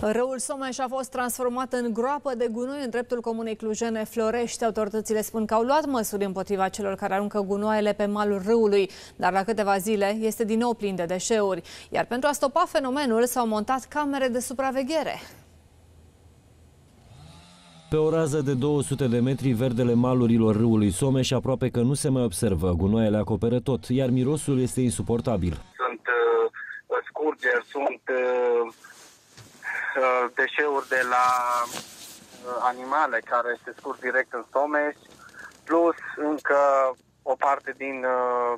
Râul Someș a fost transformat în groapă de gunoi în dreptul comunei Clujene Florești. Autoritățile spun că au luat măsuri împotriva celor care aruncă gunoaiele pe malul râului, dar la câteva zile este din nou plin de deșeuri. Iar pentru a stopa fenomenul s-au montat camere de supraveghere. Pe o rază de 200 de metri, verdele malurilor râului Someș aproape că nu se mai observă. Gunoaiele acoperă tot, iar mirosul este insuportabil. Sunt uh, scurgeri, sunt uh, uh, deșeuri de la uh, animale care se scurg direct în Someș, plus încă o parte din uh,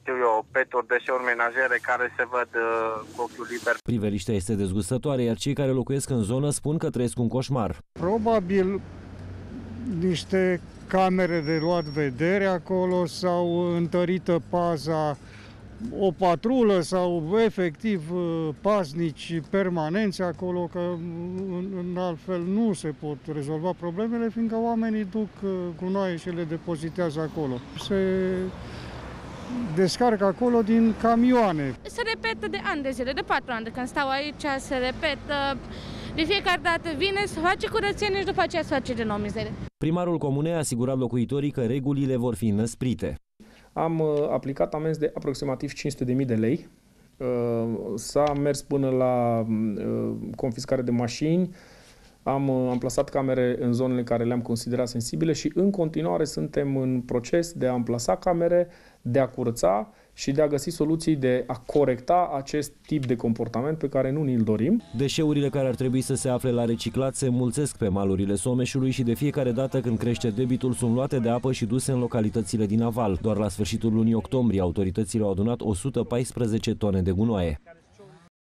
știu eu, peturi, deșeuri menajere care se văd uh, cu ochiul liber. Priveliștea este dezgustătoare, iar cei care locuiesc în zonă spun că trăiesc un coșmar. Probabil niște camere de luat vedere acolo sau întărită paza o patrulă sau efectiv uh, pasnici permanenți acolo, că în, în altfel nu se pot rezolva problemele, fiindcă oamenii duc uh, gunoaie și le depozitează acolo. Se descarcă acolo din camioane. Se repetă de ani de zile, de patru ani de când stau aici, se repetă. De fiecare dată vine, să face curățenie și după aceea să face de nou mizerie. Primarul comunei a asigurat locuitorii că regulile vor fi năsprite. Am uh, aplicat amenzi de aproximativ 500.000 de lei. Uh, s-a mers până la uh, confiscare de mașini, am amplasat camere în zonele care le-am considerat sensibile și în continuare suntem în proces de a amplasa camere, de a curăța și de a găsi soluții de a corecta acest tip de comportament pe care nu ni-l dorim. Deșeurile care ar trebui să se afle la reciclat se mulțesc pe malurile Someșului și de fiecare dată când crește debitul sunt luate de apă și duse în localitățile din aval. Doar la sfârșitul lunii octombrie autoritățile au adunat 114 tone de gunoaie.